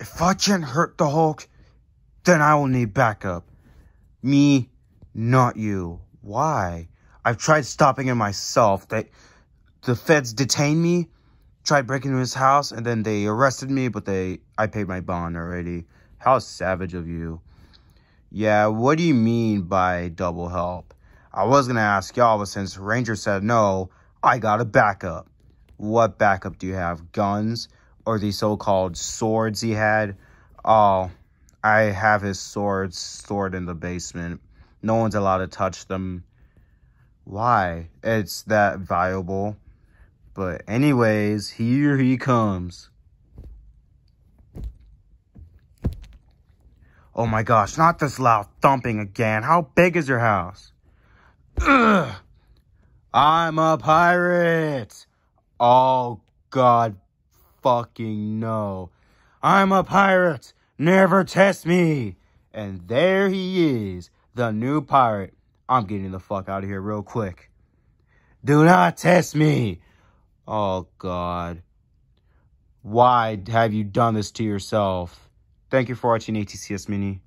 If I can't hurt the Hulk, then I will need backup. Me, not you. Why? I've tried stopping it myself. They, the feds detained me, tried breaking into his house, and then they arrested me, but they I paid my bond already. How savage of you. Yeah, what do you mean by double help? I was gonna ask y'all, but since Ranger said no, I got a backup. What backup do you have? Guns? Or the so-called swords he had? Oh, I have his swords stored in the basement. No one's allowed to touch them. Why? It's that valuable. But anyways, here he comes. Oh my gosh, not this loud thumping again. How big is your house? Ugh. I'm a pirate. Oh god fucking no. I'm a pirate. Never test me. And there he is, the new pirate. I'm getting the fuck out of here real quick. Do not test me. Oh god. Why have you done this to yourself? Thank you for watching ATCS Mini.